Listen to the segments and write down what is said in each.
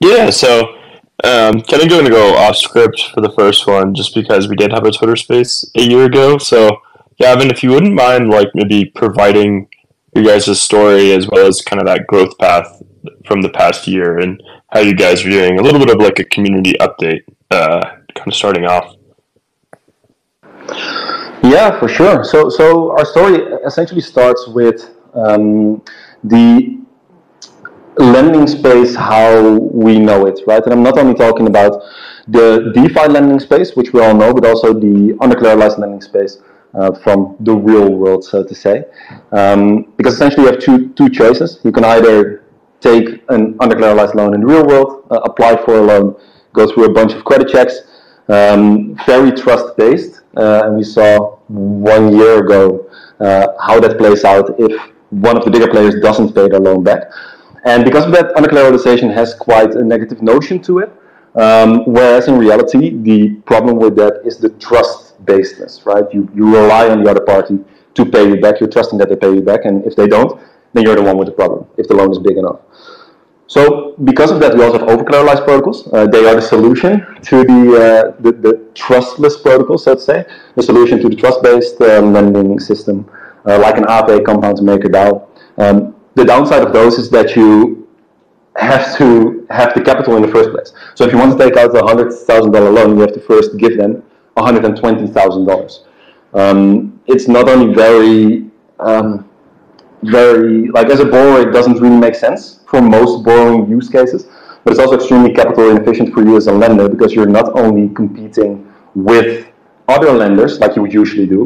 Yeah, so um, kind of going to go off script for the first one, just because we did have a Twitter space a year ago. So, Gavin, if you wouldn't mind, like maybe providing your guys' a story as well as kind of that growth path from the past year and how you guys are doing, a little bit of like a community update, uh, kind of starting off. Yeah, for sure. So, so our story essentially starts with um, the lending space how we know it, right? And I'm not only talking about the DeFi lending space, which we all know, but also the undercollateralized lending space uh, from the real world, so to say. Um, because essentially you have two, two choices. You can either take an undercollateralized loan in the real world, uh, apply for a loan, go through a bunch of credit checks, um, very trust based. Uh, and we saw one year ago uh, how that plays out if one of the bigger players doesn't pay their loan back. And because of that, undercollateralization has quite a negative notion to it. Um, whereas in reality, the problem with that is the trust basedness, right? You, you rely on the other party to pay you back. You're trusting that they pay you back. And if they don't, then you're the one with the problem, if the loan is big enough. So because of that, we also have over-collateralized protocols. Uh, they are the solution to the, uh, the, the, trustless protocols, to say, the solution to the trust-based uh, lending system, uh, like an Aave, Compound, MakerDAO. Um, the downside of those is that you have to have the capital in the first place. So if you want to take out a hundred thousand dollar loan, you have to first give them one hundred and twenty thousand um, dollars. It's not only very um, very like as a borrower, it doesn't really make sense for most borrowing use cases, but it's also extremely capital inefficient for you as a lender because you're not only competing with other lenders like you would usually do,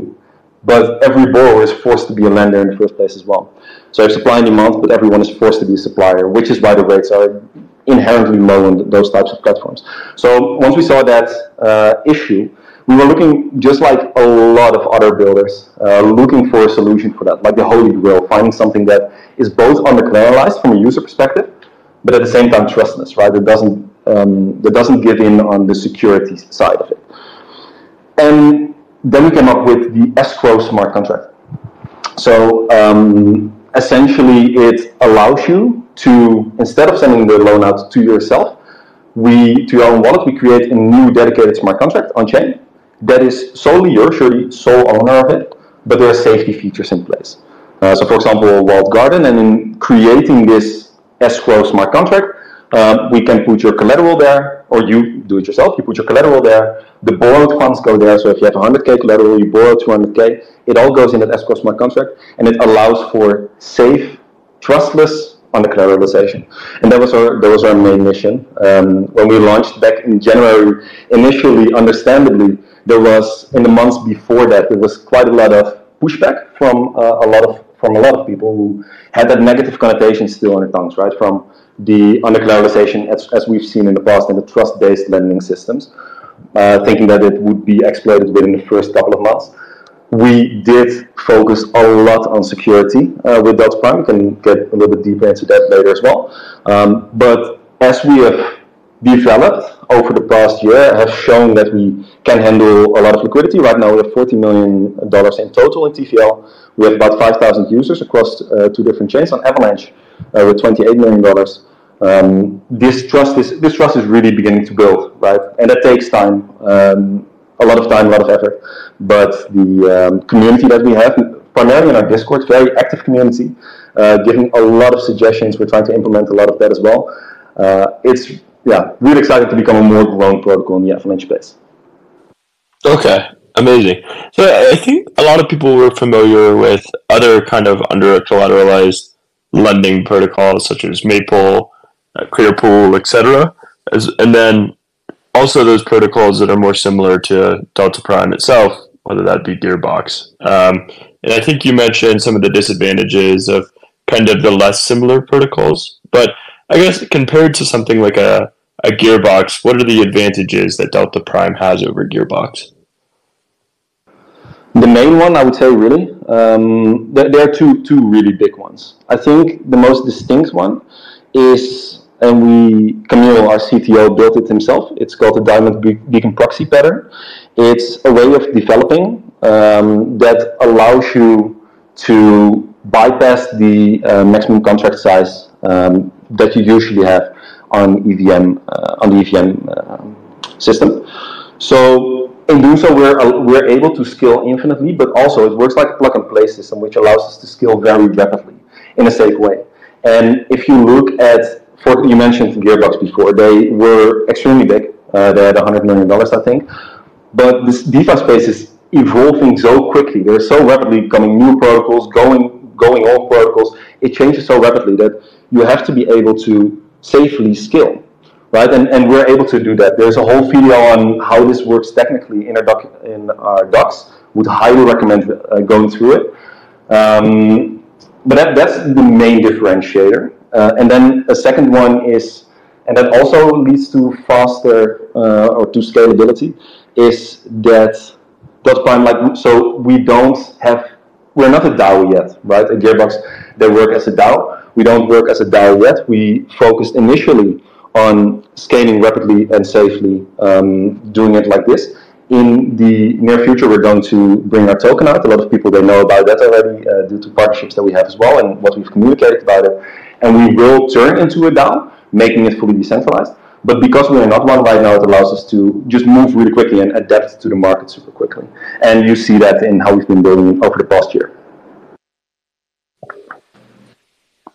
but every borrower is forced to be a lender in the first place as well. So you have supply and demand, but everyone is forced to be a supplier, which is why the rates are inherently low on those types of platforms. So once we saw that uh, issue, we were looking just like a lot of other builders, uh, looking for a solution for that, like the holy grail, finding something that is both under collateralized from a user perspective, but at the same time trustless, right? That doesn't um, that doesn't give in on the security side of it. And then we came up with the escrow smart contract. So um, essentially, it allows you to instead of sending the loan out to yourself, we to your own wallet, we create a new dedicated smart contract on chain that is solely yours, you're sole owner of it, but there are safety features in place. Uh, so for example, walled garden, and in creating this escrow smart contract, uh, we can put your collateral there, or you do it yourself, you put your collateral there, the borrowed funds go there, so if you have 100k collateral, you borrow 200k, it all goes in that escrow smart contract, and it allows for safe, trustless under collateralization. And that was our that was our main mission. Um, when we launched back in January, initially, understandably, there was in the months before that there was quite a lot of pushback from uh, a lot of from a lot of people who had that negative connotation still on their tongues, right? From the undercollateralization as, as we've seen in the past in the trust-based lending systems, uh, thinking that it would be exploited within the first couple of months. We did focus a lot on security uh, with Delta Prime. We can get a little bit deeper into that later as well. Um, but as we have developed over the past year have shown that we can handle a lot of liquidity. Right now, we have $40 million in total in TVL. We have about 5,000 users across uh, two different chains on Avalanche uh, with $28 million. Um, this trust is this trust is really beginning to build, right? And that takes time, um, a lot of time, a lot of effort. But the um, community that we have, primarily in our Discord, very active community, uh, giving a lot of suggestions. We're trying to implement a lot of that as well. Uh, it's yeah, really excited to become a more grown protocol in the Avalanche space. Okay, amazing. So I think a lot of people were familiar with other kind of under collateralized lending protocols such as Maple, uh, Clearpool, etc. And then also those protocols that are more similar to Delta Prime itself, whether that be Gearbox. Um, and I think you mentioned some of the disadvantages of kind of the less similar protocols, but I guess compared to something like a, a Gearbox, what are the advantages that Delta Prime has over Gearbox? The main one, I would say, really, um, there, there, are two two really big ones. I think the most distinct one is, and we Camille, our CTO, built it himself. It's called the Diamond Beacon Proxy pattern. It's a way of developing um, that allows you to bypass the uh, maximum contract size um, that you usually have on EVM uh, on the EVM um, system. So in doing so, we're we're able to scale infinitely, but also it works like a plug and play system, which allows us to scale very rapidly in a safe way. And if you look at, for, you mentioned Gearbox before, they were extremely big. Uh, they had 100 million dollars, I think. But this DeFi space is evolving so quickly. There are so rapidly coming new protocols, going going off protocols. It changes so rapidly that you have to be able to safely scale, right? And, and we're able to do that. There's a whole video on how this works technically in our, doc, in our docs. Would highly recommend uh, going through it. Um, but that, that's the main differentiator. Uh, and then a second one is, and that also leads to faster uh, or to scalability, is that Delta Prime like so we don't have we're not a DAO yet, right? A Gearbox that work as a DAO. We don't work as a DAO yet. We focused initially on scaling rapidly and safely, um, doing it like this. In the near future, we're going to bring our token out. A lot of people they know about that already uh, due to partnerships that we have as well and what we've communicated about it. And we will turn into a DAO, making it fully decentralized. But because we're not one right now, it allows us to just move really quickly and adapt to the market super quickly. And you see that in how we've been building over the past year.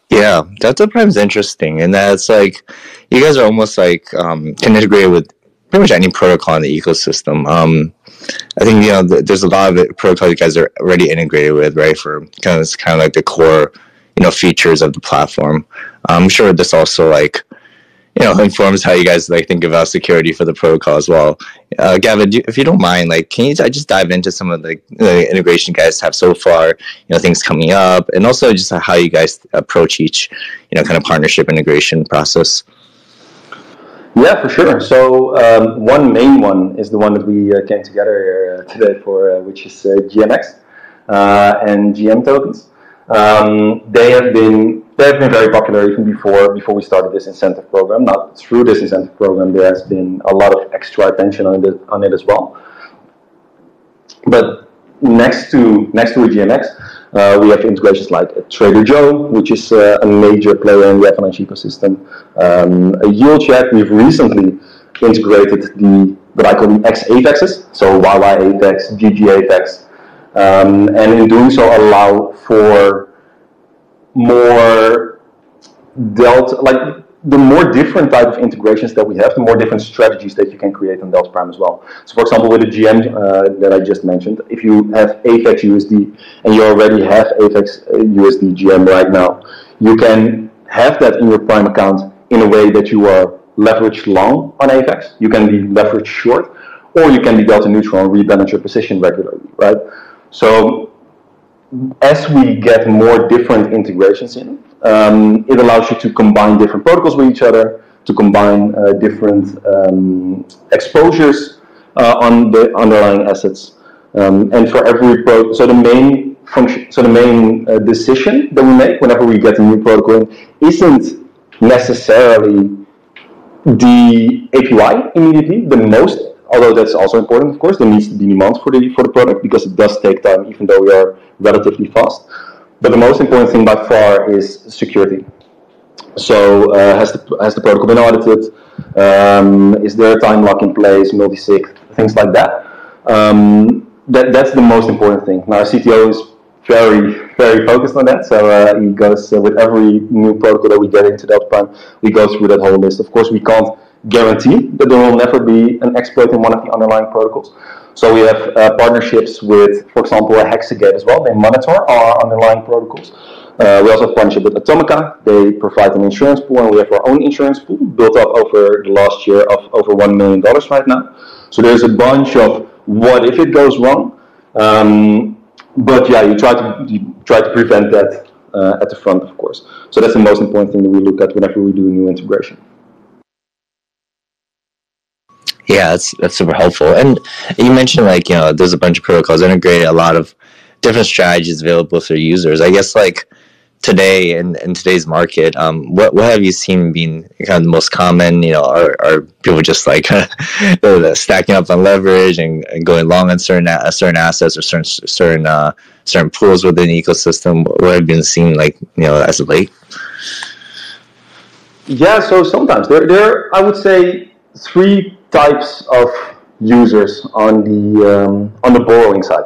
Yeah, Delta Prime's interesting, and that's like you guys are almost like um, can integrate with pretty much any protocol in the ecosystem. Um, I think you know th- there's a lot of protocols you guys are already integrated with, right? For kind of it's kind of like the core, you know, features of the platform. I'm sure this also like you know informs how you guys like think about security for the protocol as well. Uh, Gavin, do, if you don't mind, like, can you I just dive into some of the, the integration guys have so far? You know, things coming up, and also just how you guys approach each you know kind of partnership integration process. Yeah, for sure. So um, one main one is the one that we uh, came together here uh, today for, uh, which is uh, GMX uh, and GM tokens. Um, they have been they have been very popular even before before we started this incentive program. Now through this incentive program, there has been a lot of extra attention on it on it as well. But next to next to GMX, uh, we have integrations like Trader Joe, which is uh, a major player in the Avalanche ecosystem. Um, a YieldYak, we've recently integrated the what I call the X AVAXs, so yyAVAX, GG AVEX, um, and in doing so allow for more delta, like the more different type of integrations that we have, the more different strategies that you can create on Delta Prime as well. So for example, with the GM uh, that I just mentioned, if you have AVAX USD and you already have AVAX USD GM right now, you can have that in your Prime account in a way that you are leveraged long on AVAX. You can be leveraged short, or you can be delta neutral and rebalance your position regularly, right? So as we get more different integrations in, um, it allows you to combine different protocols with each other, to combine uh, different um, exposures uh, on the underlying assets. Um, and for every pro, so the main function, so the main uh, decision that we make whenever we get a new protocol in isn't necessarily the API immediately. The most although that's also important, of course, there needs to be demand for the for the product because it does take time, even though we are relatively fast. But the most important thing by far is security. So uh, has the has the protocol been audited? Um, is there a time lock in place? Multi-sig, things like that. Um, that that's the most important thing. Now, our CTO is very very focused on that. So uh, he goes uh, with every new protocol that we get into Delta Prime, we go through that whole list. Of course, we can't guarantee that there will never be an exploit in one of the underlying protocols. So we have uh, partnerships with, for example, Hexagate as well. They monitor our underlying protocols. Uh, we also have partnership with Atomica. They provide an insurance pool, and we have our own insurance pool built up over the last year of over one million dollars right now. So there's a bunch of what if it goes wrong. Um, but yeah, you try to you try to prevent that uh, at the front, of course. So that's the most important thing that we look at whenever we do a new integration. Yeah, that's that's super helpful. And you mentioned like you know there's a bunch of protocols integrated, a lot of different strategies available for users. I guess like today in, in today's market, um, what what have you seen being kind of the most common? You know, are, are people just like stacking up on leverage and, and going long on certain certain assets or certain certain uh, certain pools within the ecosystem? What have you been seeing like you know as of late? Yeah, so sometimes there, there I would say three types of users on the um, on the borrowing side.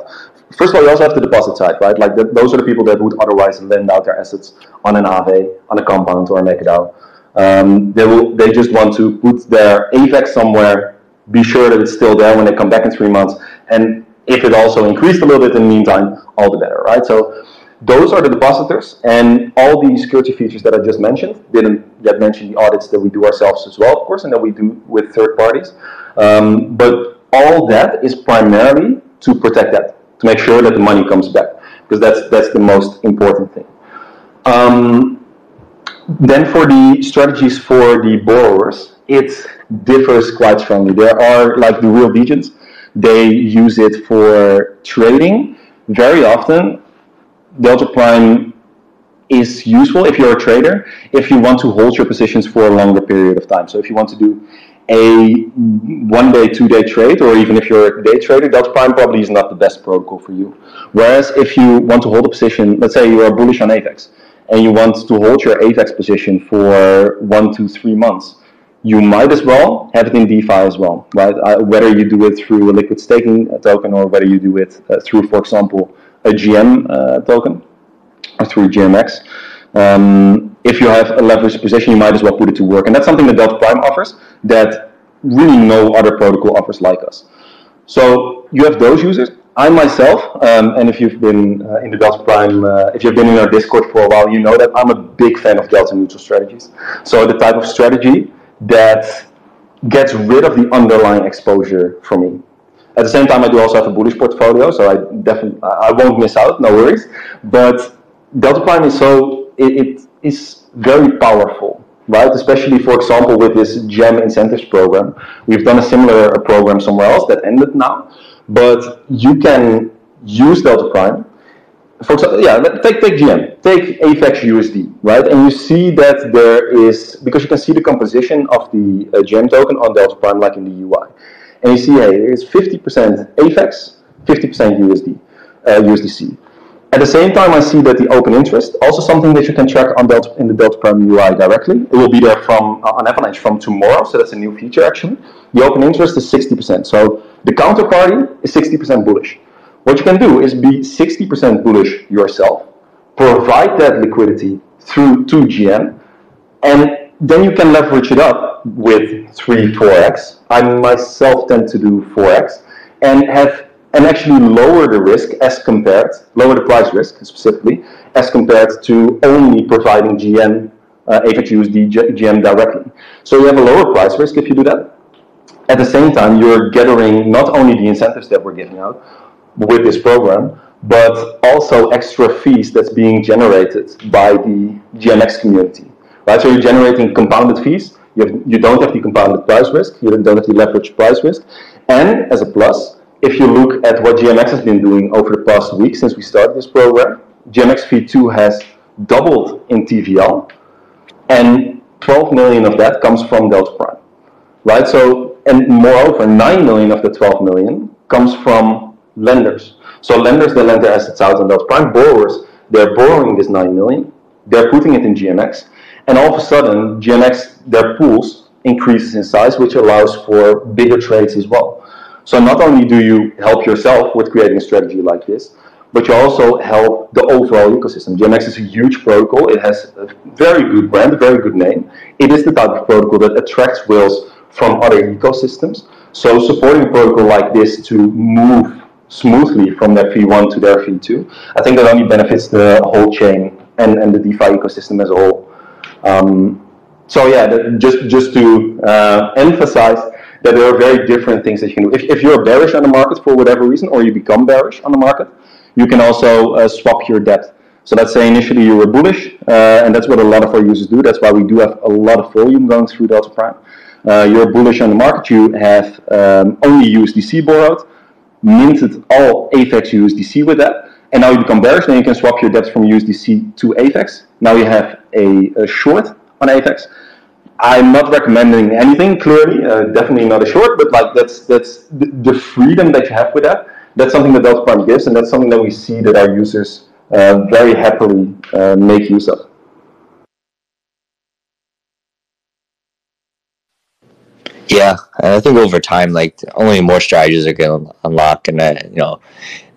First of all, you also have the deposit side, right? Like the, those are the people that would otherwise lend out their assets on an Aave, on a compound, or a MakerDAO. Um, they will they just want to put their AVAX somewhere, be sure that it's still there when they come back in three months, and if it also increased a little bit in the meantime, all the better, right? So those are the depositors, and all the security features that I just mentioned. Didn't yet mention the audits that we do ourselves as well, of course, and that we do with third parties. Um, but all that is primarily to protect that, to make sure that the money comes back, because that's that's the most important thing. Um, then for the strategies for the borrowers, it differs quite strongly. There are like the real degens, they use it for trading very often Delta Prime is useful if you're a trader, if you want to hold your positions for a longer period of time. So if you want to do a one day, two day trade, or even if you're a day trader, Delta Prime probably is not the best protocol for you. Whereas if you want to hold a position, let's say you are bullish on AVAX, and you want to hold your AVAX position for one to three months, you might as well have it in DeFi as well, right? Uh, whether you do it through a liquid staking token or whether you do it uh, through, for example, a GM uh, token or through GMX. Um, if you have a leveraged position, you might as well put it to work. And that's something that Delta Prime offers that really no other protocol offers like us. So you have those users. I myself, um, and if you've been uh, in the Delta Prime, uh, if you've been in our Discord for a while, you know that I'm a big fan of Delta neutral strategies. So the type of strategy that gets rid of the underlying exposure for me. At the same time, I do also have a bullish portfolio, so I definitely I won't miss out. No worries. But Delta Prime is so it, it is very powerful, right? Especially, for example, with this GM incentives program. We've done a similar program somewhere else that ended now, but you can use Delta Prime. For example, yeah, take take GM, take AVAX USD, right? And you see that there is because you can see the composition of the uh, GM token on Delta Prime, like in the UI you see, 50% AVAX, 50% USD, uh, USDC. At the same time, I see that the open interest, also something that you can track on Delta, in the Delta Prime UI directly. It will be there from uh, on Avalanche from tomorrow, so that's a new feature actually. The open interest is 60%. So the counterparty is 60% bullish. What you can do is be 60% bullish yourself, provide that liquidity through to GM, and then you can leverage it up with 3, 4x. I myself tend to do 4x and have and actually lower the risk as compared, lower the price risk specifically, as compared to only providing GM, uh, AVAX GM directly. So you have a lower price risk if you do that. At the same time, you're gathering not only the incentives that we're giving out with this program, but also extra fees that's being generated by the GMX community right? So you're generating compounded fees. You, have, you don't have the compounded price risk. You don't have the leverage price risk. And as a plus, if you look at what GMX has been doing over the past week since we started this program, GMX V2 has doubled in TVL, and 12 million of that comes from Delta Prime, right? So, and moreover, 9 million of the 12 million comes from lenders. So lenders that lend their assets out on Delta Prime, borrowers, they're borrowing this 9 million, they're putting it in GMX, and all of a sudden, GMX, their pools increases in size, which allows for bigger trades as well. So not only do you help yourself with creating a strategy like this, but you also help the overall ecosystem. GMX is a huge protocol. It has a very good brand, a very good name. It is the type of protocol that attracts whales from other ecosystems. So supporting a protocol like this to move smoothly from their V1 to their V2, I think that only benefits the whole chain and, and the DeFi ecosystem as a whole. Um, so yeah, just just to uh, emphasize that there are very different things that you can do. If, if you're bearish on the market for whatever reason, or you become bearish on the market, you can also uh, swap your debt. So let's say initially you were bullish, uh, and that's what a lot of our users do. That's why we do have a lot of volume going through Delta Prime. Uh, you're bullish on the market, you have um, only USDC borrowed, minted all AVAX USDC with that, and now you become bearish, then you can swap your debts from USDC to AVAX. Now you have a, a short on AVAX. I'm not recommending anything clearly, uh, definitely not a short, but like that's that's the, the, freedom that you have with that. That's something that Delta Prime gives, and that's something that we see that our users uh, very happily uh, make use of. Yeah, I think over time, like only more strategies are going to unlock, and uh, you know,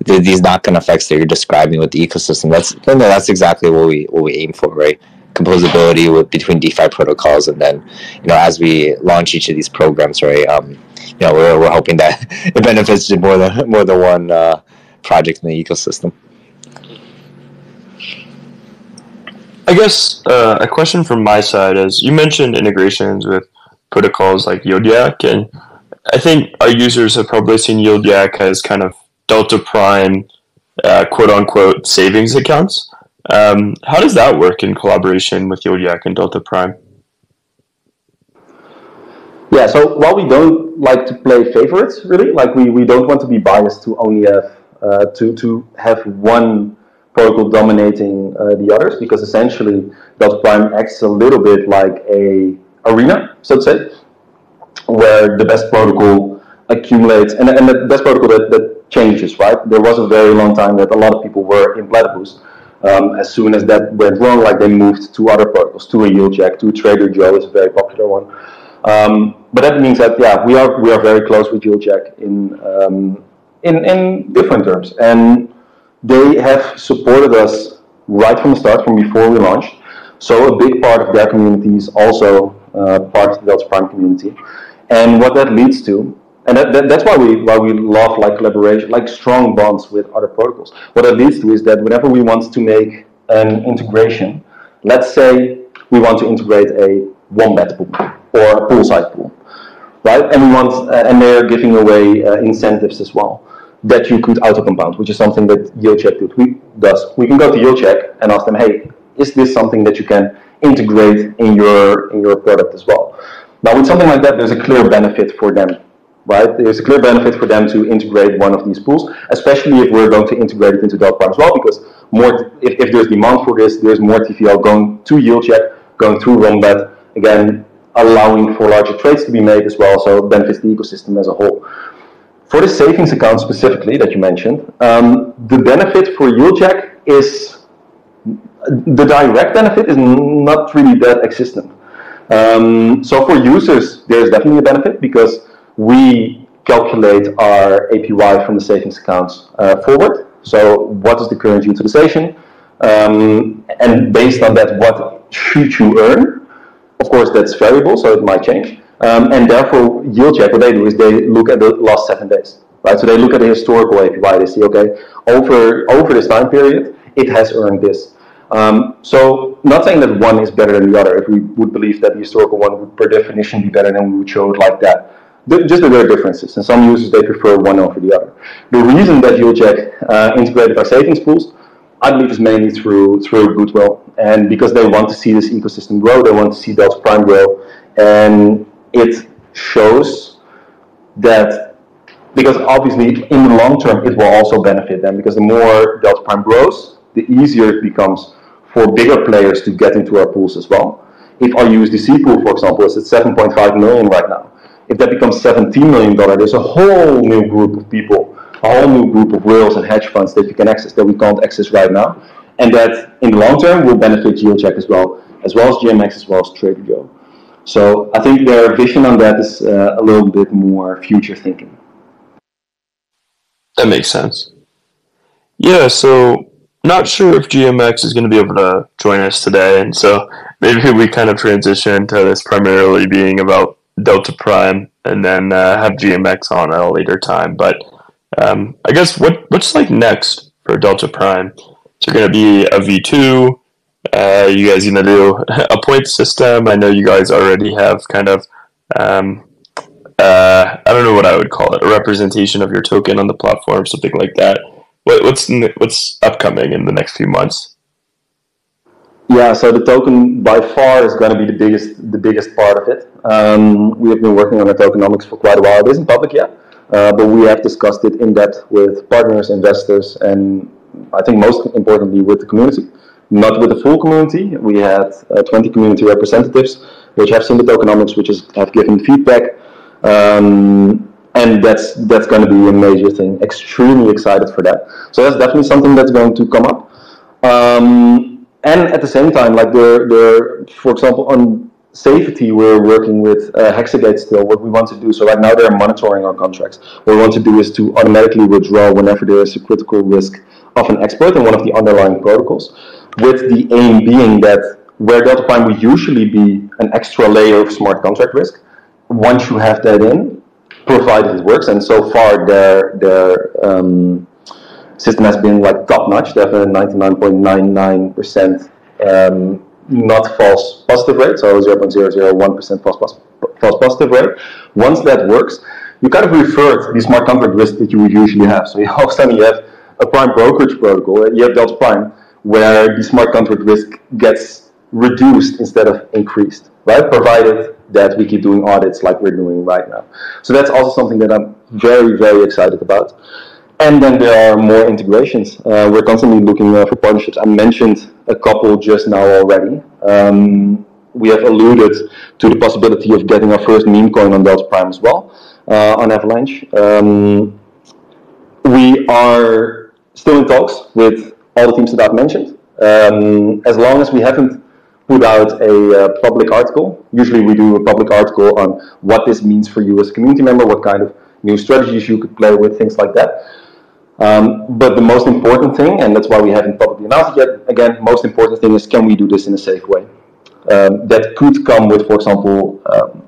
these knock-on effects that you're describing with the ecosystem. That's you know, that's exactly what we what we aim for, right? Composability with between DeFi protocols, and then you know, as we launch each of these programs, right? Um, you know, we're, we're hoping that it benefits more than more than one uh, project in the ecosystem. I guess uh, a question from my side is you mentioned integrations with protocols like YieldYak, and I think our users have probably seen YieldYak as kind of Delta Prime, uh, quote unquote, savings accounts. Um, how does that work in collaboration with YieldYak and Delta Prime? Yeah, so while we don't like to play favorites, really, like we, we don't want to be biased to only have uh, to to have one protocol dominating uh, the others, because essentially Delta Prime acts a little bit like a arena, so to say, where the best protocol accumulates, and, and the best protocol that, that changes, right? There was a very long time that a lot of people were in Platypus. Um, as soon as that went wrong, like they moved to other protocols, to a YieldYak, to a Trader Joe is a very popular one. Um, but that means that yeah, we are we are very close with YieldYak in um, in in different terms, and they have supported us right from the start, from before we launched. So a big part of their community is also uh, part of the Delta Prime community, and what that leads to and that, that, that's why we why we love like collaboration, like strong bonds with other protocols. What that leads to is that whenever we want to make an integration, let's say we want to integrate a wombat pool or a poolside pool, right? And we want uh, and they're giving away uh, incentives as well that you could auto compound, which is something that YieldYak we, does. We can go to YieldYak and ask them, hey, is this something that you can integrate in your in your product as well? Now, with something like that, there's a clear benefit for them right? There's a clear benefit for them to integrate one of these pools, especially if we're going to integrate it into Prime as well, because more if, if there's demand for this, there's more TVL going to YieldYak, going through Wombat, again, allowing for larger trades to be made as well, so it benefits the ecosystem as a whole. For the savings account specifically that you mentioned, um, the benefit for YieldYak is the direct benefit is not really that existent. Um, so for users, there's definitely a benefit because we calculate our APY from the savings accounts uh, forward. So what is the current utilization? Um, and based on that, what should you earn? Of course, that's variable, so it might change. Um, and therefore, YieldYak, what they do is they look at the last seven days, right? So they look at the historical APY. They see, okay, over over this time period, it has earned this. Um, so not saying that one is better than the other. If we would believe that the historical one would per definition be better, then we would show it like that. Just that there are differences, and some users they prefer one over the other. The reason that YieldYak uh, integrated our savings pools, I believe, is mainly through through goodwill, and because they want to see this ecosystem grow, they want to see Delta Prime grow, and it shows that because obviously in the long term it will also benefit them. Because the more Delta Prime grows, the easier it becomes for bigger players to get into our pools as well. If our USDC pool, for example, is at 7.5 million right now, if that becomes $17 million, there's a whole new group of people, a whole new group of whales and hedge funds that you can access that we can't access right now. And that in the long term will benefit YieldYak as well, as well as GMX, as well as Trader Joe. So I think their vision on that is uh, a little bit more future thinking. That makes sense. Yeah, so not sure if GMX is going to be able to join us today, and so maybe we kind of transition to this primarily being about Delta Prime, and then uh, have GMX on at a later time. But um, I guess what what's like next for Delta Prime? Is it going to be a V two? Uh, you guys going to do a point system? I know you guys already have kind of um, uh, I don't know what I would call it, a representation of your token on the platform, something like that. What, what's what's upcoming in the next few months? Yeah, so the token by far is going to be the biggest the biggest part of it. Um, we have been working on the tokenomics for quite a while. It isn't public yet, uh, but we have discussed it in depth with partners, investors, and I think most importantly with the community. Not with the full community. We had uh, 20 community representatives which have seen the tokenomics, which is, have given feedback, um, and that's that's going to be a major thing. Extremely excited for that. So that's definitely something that's going to come up. Um, and at the same time, like there, there, for example, on safety, we're working with uh, Hexagate still. What we want to do, so right now they're monitoring our contracts. What we want to do is to automatically withdraw whenever there is a critical risk of an exploit in one of the underlying protocols, with the aim being that where Delta Prime would usually be an extra layer of smart contract risk, once you have that in, provided it works, and so far their their um, system has been like top notch. They have a 99.99% um, not false positive rate, so 0.001% false, false positive rate. Once that works, you kind of revert the smart contract risk that you would usually have. So you, all of a sudden you have a prime brokerage protocol, you have Delta Prime, where the smart contract risk gets reduced instead of increased, right? Provided that we keep doing audits like we're doing right now. So that's also something that I'm very, very excited about. And then there are more integrations. Uh, we're constantly looking uh, for partnerships. I mentioned a couple just now already. Um, we have alluded to the possibility of getting our first meme coin on Delta Prime as well uh, on Avalanche. Um, we are still in talks with all the teams that I've mentioned. Um, as long as we haven't put out a uh, public article, usually we do a public article on what this means for you as a community member, what kind of new strategies you could play with, things like that. Um, but the most important thing, and that's why we haven't publicly announced it yet, again, most important thing is can we do this in a safe way? Um, that could come with, for example, um,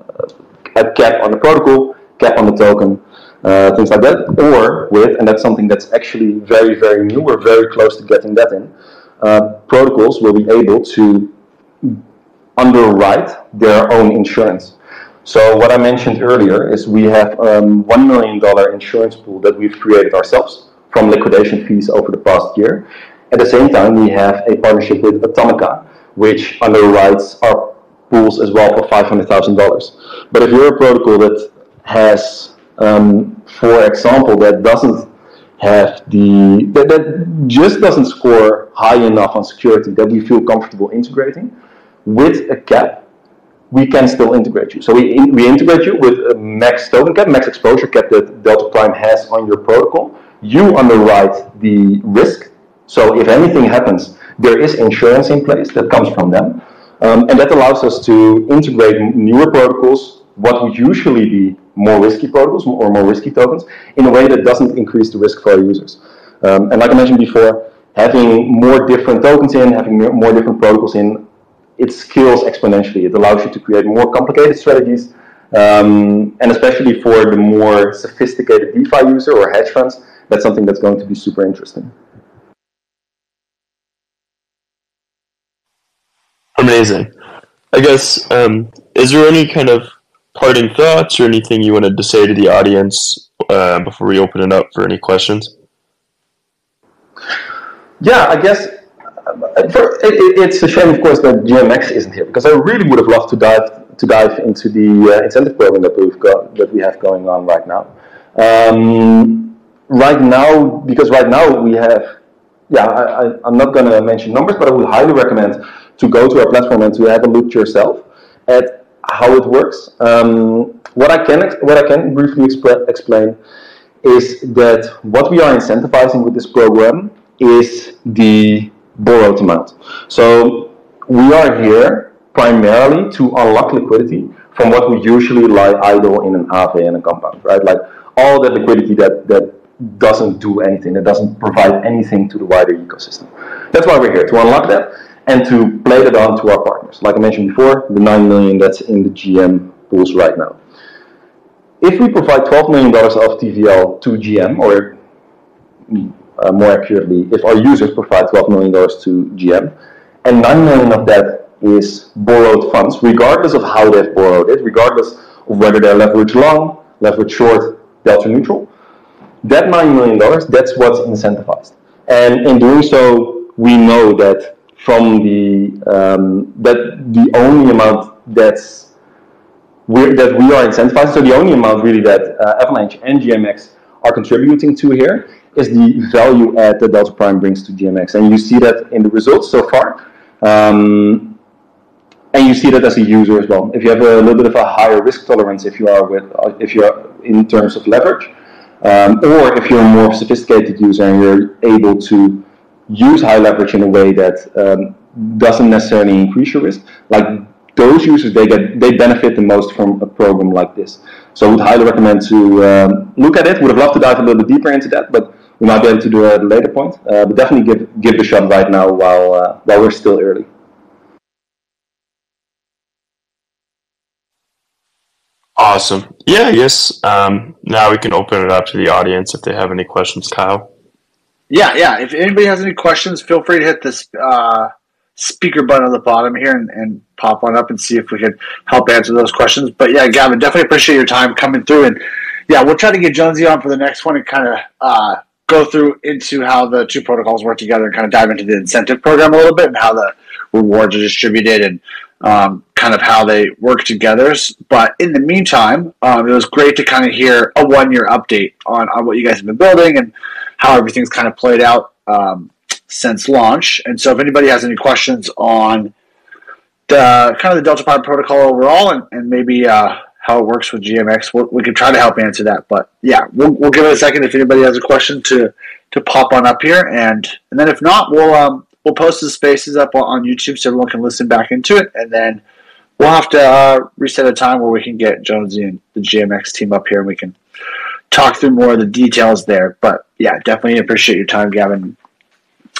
a cap on the protocol, cap on the token, uh, things like that, or with, and that's something that's actually very, very new, we're very close to getting that in, uh, protocols will be able to underwrite their own insurance. So what I mentioned earlier is we have um, $1 million insurance pool that we've created ourselves from liquidation fees over the past year. At the same time, we have a partnership with Atomica, which underwrites our pools as well for $500,000. But if you're a protocol that has, um, for example, that doesn't have the, that, that just doesn't score high enough on security that we feel comfortable integrating, with a cap, we can still integrate you. So we, we integrate you with a max token cap, max exposure cap that Delta Prime has on your protocol you underwrite the risk. So if anything happens, there is insurance in place that comes from them. Um, and that allows us to integrate newer protocols, what would usually be more risky protocols or more risky tokens, in a way that doesn't increase the risk for our users. Um, and like I mentioned before, having more different tokens in, having more different protocols in, it scales exponentially. It allows you to create more complicated strategies, um, and especially for the more sophisticated DeFi user or hedge funds, that's something that's going to be super interesting. Amazing. I guess, um, is there any kind of parting thoughts or anything you wanted to say to the audience uh, before we open it up for any questions? Yeah, I guess for, it, it's a shame, of course, that GMX isn't here because I really would have loved to dive to dive into the uh, incentive program that we've got that we have going on right now. Um, right now, because right now we have, yeah, I, am not going to mention numbers, but I would highly recommend to go to our platform and to have a look yourself at how it works. Um, what I can what I can briefly explain is that what we are incentivizing with this program is the borrowed amount. So we are here primarily to unlock liquidity from what would usually lie idle in an Aave and a compound, right? Like all that liquidity that, that doesn't do anything, that doesn't provide anything to the wider ecosystem. That's why we're here, to unlock that and to play that on to our partners. Like I mentioned before, the 9 million that's in the GM pools right now. If we provide $12 million of TVL to GM, or mm, uh, more accurately, if our users provide $12 million to GM, and 9 million of that is borrowed funds, regardless of how they've borrowed it, regardless of whether they're leverage long, leverage short, delta neutral, that $9 million, that's what's incentivized. And in doing so, we know that from the, um, that the only amount that's, we're, that we are incentivized, so the only amount really that uh, Avalanche and GMX are contributing to here is the value add that Delta Prime brings to GMX. And you see that in the results so far. Um, and you see that as a user as well. If you have a little bit of a higher risk tolerance, if you are with, if you are in terms of leverage, um, or if you're a more sophisticated user and you're able to use high leverage in a way that um, doesn't necessarily increase your risk, like those users they get they benefit the most from a program like this. So I would highly recommend to um, look at it. Would have loved to dive a little bit deeper into that, but we might be able to do it at a later point. Uh, but definitely give give the shot right now while uh, while we're still early. Awesome. Yeah, I guess um, now we can open it up to the audience if they have any questions, Kyle. Yeah, yeah. If anybody has any questions, feel free to hit this uh, speaker button on the bottom here and, and, pop one up and see if we can help answer those questions. But yeah, Gavin, definitely appreciate your time coming through. And yeah, we'll try to get Jonesy on for the next one and kind of uh, go through into how the two protocols work together and kind of dive into the incentive program a little bit and how the rewards are distributed and um, kind of how they work together. But in the meantime, um, it was great to kind of hear a one year update on, on what you guys have been building and how everything's kind of played out um, since launch. And so, if anybody has any questions on the kind of the Delta Prime protocol overall and, and maybe uh, how it works with GMX, we'll, we can try to help answer that. But yeah, we'll, we'll give it a second if anybody has a question to to pop on up here, and and then if not, we'll um, we'll post the spaces up on YouTube so everyone can listen back into it, and then we'll have to uh, reset a time where we can get Jonesy and the GMX team up here, and we can talk through more of the details there. But yeah, definitely appreciate your time, Gavin.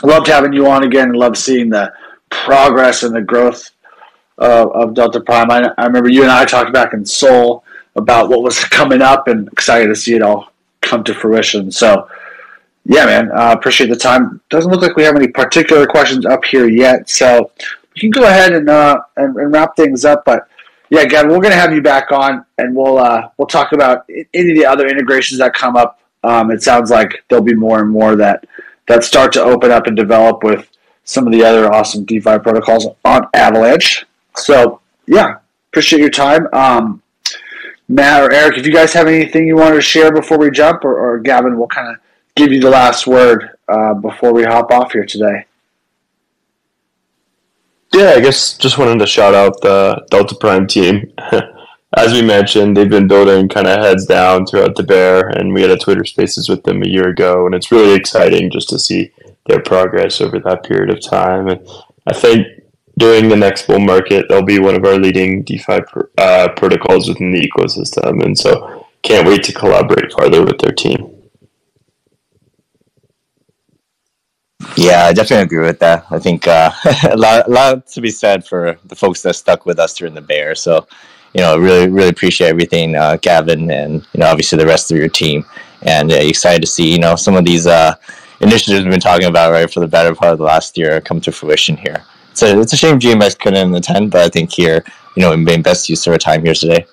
Loved having you on again, and love seeing the progress and the growth of, of Delta Prime. I, I remember you and I talked back in Seoul about what was coming up, and excited to see it all come to fruition. So yeah, man, uh, appreciate the time. Doesn't look like we have any particular questions up here yet, so we can go ahead and uh, and, and, wrap things up. But yeah, Gavin, we're going to have you back on, and we'll uh, we'll talk about any of the other integrations that come up. Um, it sounds like there'll be more and more that that start to open up and develop with some of the other awesome DeFi protocols on Avalanche. So yeah, appreciate your time. Um, Matt or Eric, if you guys have anything you want to share before we jump, or, or Gavin, we'll kind of give you the last word uh, before we hop off here today. Yeah, I guess just wanted to shout out the Delta Prime team. As we mentioned, they've been building kind of heads down throughout the bear, and we had a Twitter Spaces with them a year ago, and it's really exciting just to see their progress over that period of time. And I think during the next bull market, they'll be one of our leading DeFi uh, protocols within the ecosystem, and so can't wait to collaborate farther with their team. Yeah, I definitely agree with that. I think uh, a, lot, a lot to be said for the folks that stuck with us during the bear. So, you know, really, really appreciate everything, uh, Gavin, and you know, obviously the rest of your team. And uh, excited to see, you know, some of these uh, initiatives we've been talking about, right, for the better part of the last year come to fruition here. So it's a shame GMX couldn't attend, but I think here, you know, we made best use of our time here today.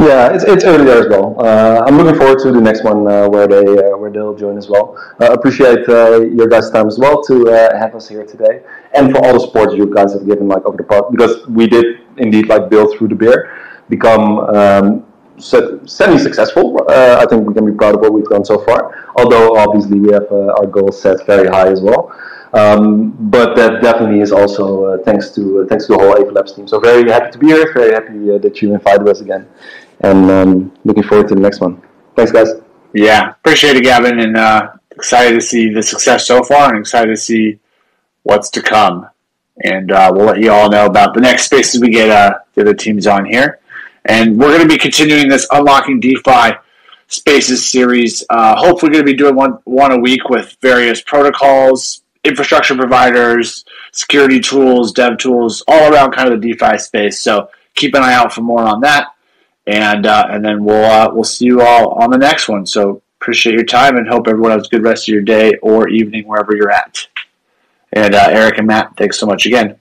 Yeah, it's, it's early there as well. Uh, I'm looking forward to the next one uh, where they uh, where they'll join as well. Uh, appreciate uh, your guys' time as well to uh, have us here today, and for all the support you guys have given like over the past because we did indeed like build through the beer, become um, semi-successful. I think we can be proud of what we've done so far. Although obviously we have our goals set very high as well. Um, but that definitely is also thanks to thanks to the whole Ava Labs team. So very happy to be here. Very happy that you invited us again and um, looking forward to the next one. Thanks, guys. Yeah, appreciate it, Gavin, and uh, excited to see the success so far, and excited to see what's to come. And uh, we'll let you all know about the next spaces we get uh, the other teams on here. And we're going to be continuing this unlocking DeFi spaces series. Uh, hopefully, going to be doing one one a week with various protocols, infrastructure providers, security tools, dev tools, all around kind of the DeFi space. So keep an eye out for more on that and uh, and then we'll uh, we'll see you all on the next one. So appreciate your time and hope everyone has a good rest of your day or evening wherever you're at. And uh, Eric and Matt, thanks so much again.